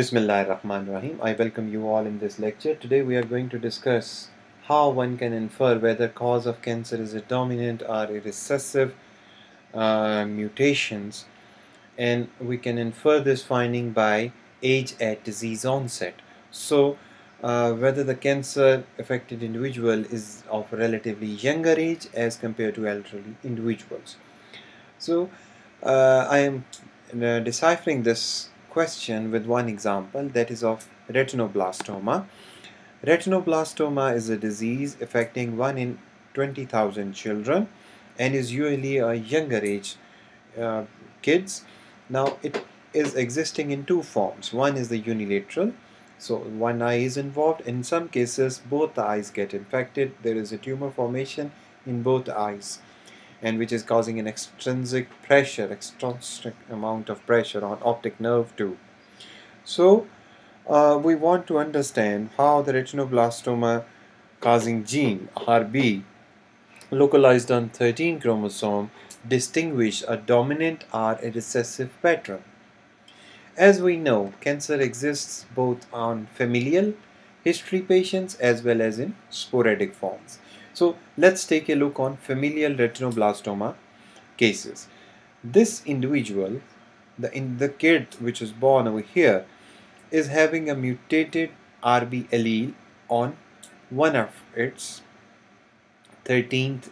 Bismillah ar-Rahman rahim I welcome you all in this lecture. Today we are going to discuss how one can infer whether cause of cancer is a dominant or a recessive uh, mutations and we can infer this finding by age at disease onset. So uh, whether the cancer affected individual is of relatively younger age as compared to elderly individuals. So uh, I am uh, deciphering this question with one example that is of retinoblastoma. Retinoblastoma is a disease affecting 1 in 20,000 children and is usually a younger age uh, kids. Now it is existing in two forms. One is the unilateral, so one eye is involved. In some cases both eyes get infected. There is a tumor formation in both eyes and which is causing an extrinsic pressure, extrinsic amount of pressure on optic nerve too. So uh, we want to understand how the retinoblastoma causing gene RB localized on 13 chromosome distinguish a dominant or a recessive pattern. As we know, cancer exists both on familial history patients as well as in sporadic forms. So let's take a look on familial retinoblastoma cases. This individual, the, in the kid which is born over here, is having a mutated RB allele on one of its 13th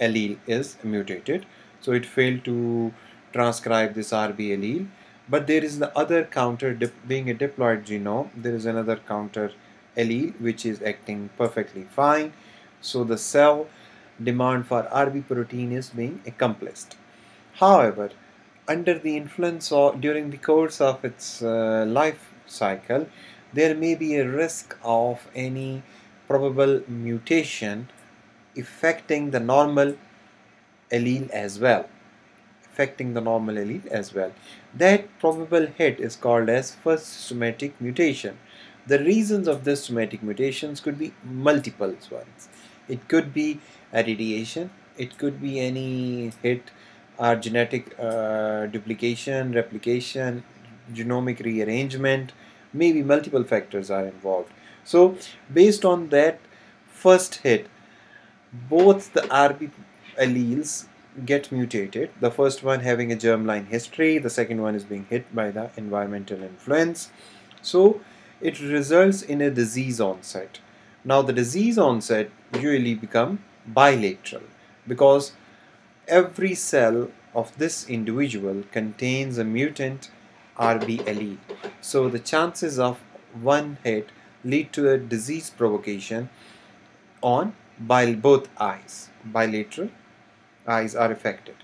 allele is mutated. So it failed to transcribe this RB allele. But there is the other counter, being a diploid genome, there is another counter allele which is acting perfectly fine so the cell demand for RB protein is being accomplished. However, under the influence or during the course of its uh, life cycle, there may be a risk of any probable mutation affecting the normal allele as well. Affecting the normal allele as well. That probable hit is called as first somatic mutation. The reasons of this somatic mutations could be multiple ones it could be a radiation. It could be any hit or genetic uh, duplication replication genomic rearrangement. Maybe multiple factors are involved. So based on that first hit both the RB alleles get mutated. The first one having a germline history. The second one is being hit by the environmental influence. So it results in a disease onset now the disease onset usually become bilateral because every cell of this individual contains a mutant RB allele. So the chances of one hit lead to a disease provocation on both eyes. Bilateral eyes are affected.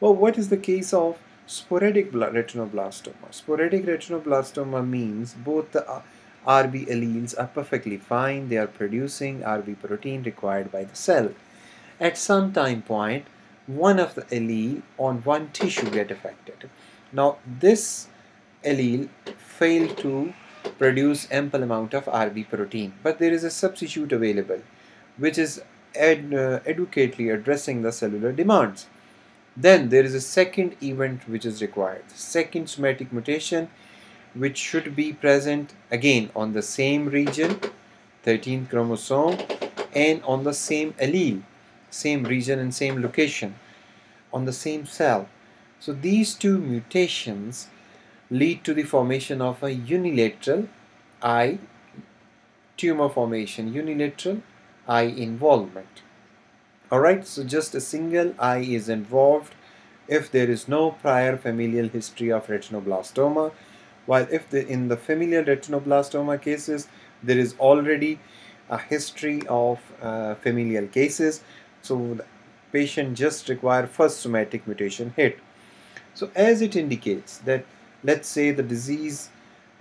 Well, what is the case of sporadic retinoblastoma? Sporadic retinoblastoma means both the RB alleles are perfectly fine. They are producing RB protein required by the cell. At some time point, one of the allele on one tissue get affected. Now this allele failed to produce ample amount of RB protein, but there is a substitute available, which is uh, adequately addressing the cellular demands. Then there is a second event which is required. Second somatic mutation which should be present again on the same region 13th chromosome and on the same allele same region and same location on the same cell. So these two mutations lead to the formation of a unilateral eye tumor formation unilateral eye involvement. Alright so just a single eye is involved if there is no prior familial history of retinoblastoma while if the, in the familial retinoblastoma cases there is already a history of uh, familial cases so the patient just require first somatic mutation hit. So as it indicates that let's say the disease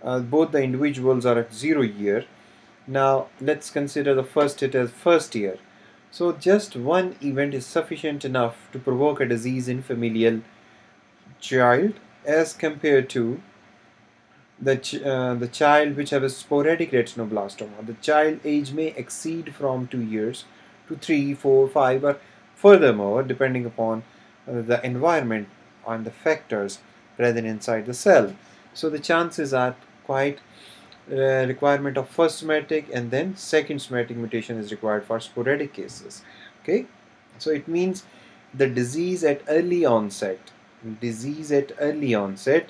uh, both the individuals are at zero year now let's consider the first hit as first year. So just one event is sufficient enough to provoke a disease in familial child as compared to the, ch uh, the child which have a sporadic retinoblastoma, the child age may exceed from 2 years to 3, 4, 5 or furthermore depending upon uh, the environment and the factors present inside the cell. So the chances are quite uh, requirement of first somatic and then second somatic mutation is required for sporadic cases. Okay, so it means the disease at early onset, disease at early onset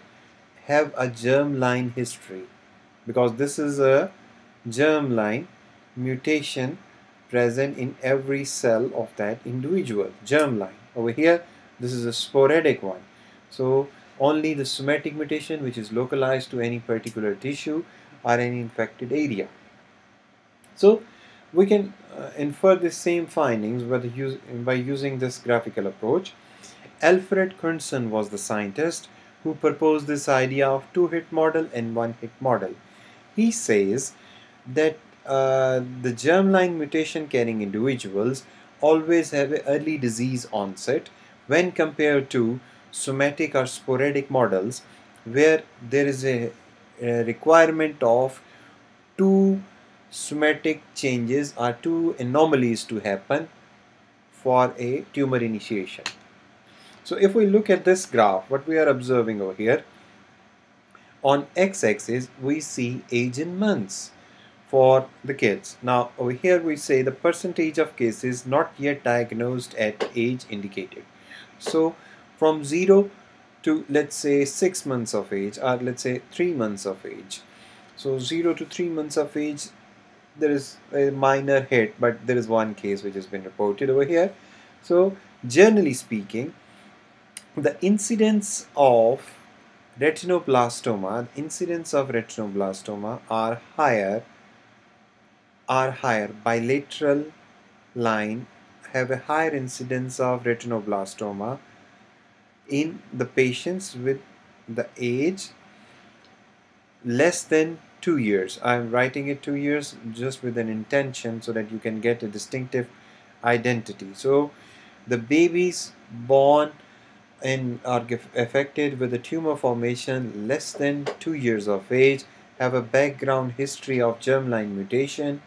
have a germline history. Because this is a germline mutation present in every cell of that individual germline over here this is a sporadic one. So only the somatic mutation which is localized to any particular tissue or any infected area. So we can uh, infer the same findings use, by using this graphical approach. Alfred Knudson was the scientist who proposed this idea of two-hit model and one-hit model he says that uh, the germline mutation carrying individuals always have early disease onset when compared to somatic or sporadic models where there is a, a requirement of two somatic changes or two anomalies to happen for a tumor initiation. So if we look at this graph, what we are observing over here, on x-axis we see age in months for the kids. Now over here we say the percentage of cases not yet diagnosed at age indicated. So from 0 to let's say 6 months of age or let's say 3 months of age. So 0 to 3 months of age there is a minor hit but there is one case which has been reported over here. So generally speaking the incidence of retinoblastoma, incidence of retinoblastoma are higher are higher bilateral line have a higher incidence of retinoblastoma in the patients with the age less than two years. I'm writing it two years just with an intention so that you can get a distinctive identity. So the babies born and are affected with a tumor formation less than two years of age have a background history of germline mutation.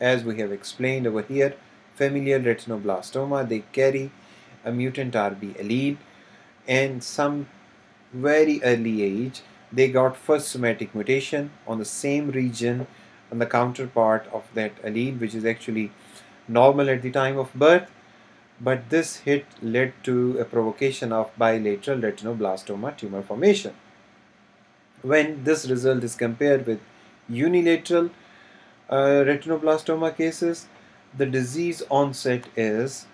As we have explained over here familial retinoblastoma they carry a mutant RB allele. And some very early age they got first somatic mutation on the same region on the counterpart of that allele which is actually normal at the time of birth but this hit led to a provocation of bilateral retinoblastoma tumor formation. When this result is compared with unilateral uh, retinoblastoma cases, the disease onset is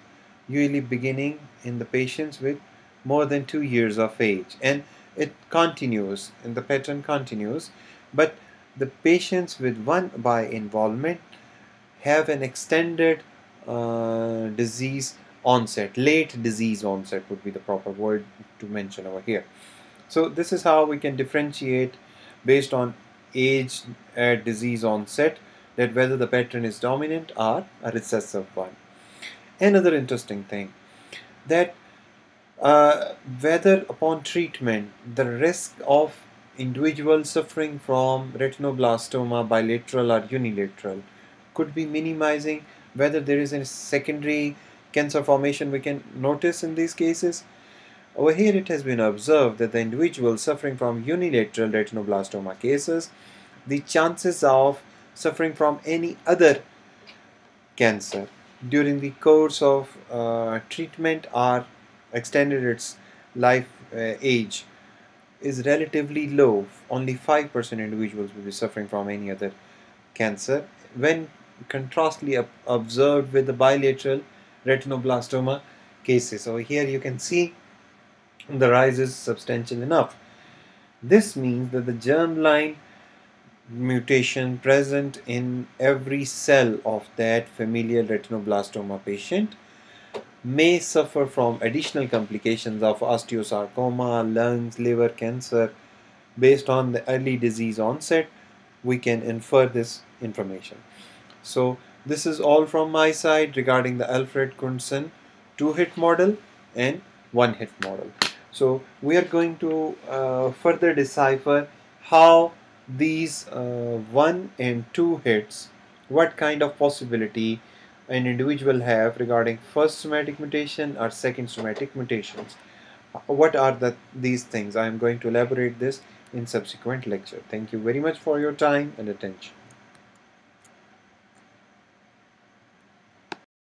usually beginning in the patients with more than two years of age and it continues and the pattern continues but the patients with one bi involvement have an extended uh, disease onset. Late disease onset would be the proper word to mention over here. So this is how we can differentiate based on age at disease onset that whether the pattern is dominant or a recessive one. Another interesting thing that uh, whether upon treatment the risk of individuals suffering from retinoblastoma bilateral or unilateral could be minimizing whether there is a secondary cancer formation we can notice in these cases. Over here it has been observed that the individual suffering from unilateral retinoblastoma cases, the chances of suffering from any other cancer during the course of uh, treatment or extended its life uh, age is relatively low. Only 5% individuals will be suffering from any other cancer. When contrastly observed with the bilateral retinoblastoma cases. So here you can see the rise is substantial enough. This means that the germline mutation present in every cell of that familial retinoblastoma patient may suffer from additional complications of osteosarcoma, lungs, liver cancer. Based on the early disease onset, we can infer this information. So this is all from my side regarding the Alfred Knudson two-hit model and one-hit model. So we are going to uh, further decipher how these uh, one and two hits, what kind of possibility an individual have regarding first somatic mutation or second somatic mutations. What are the, these things? I am going to elaborate this in subsequent lecture. Thank you very much for your time and attention.